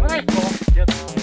まっ1個